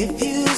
If you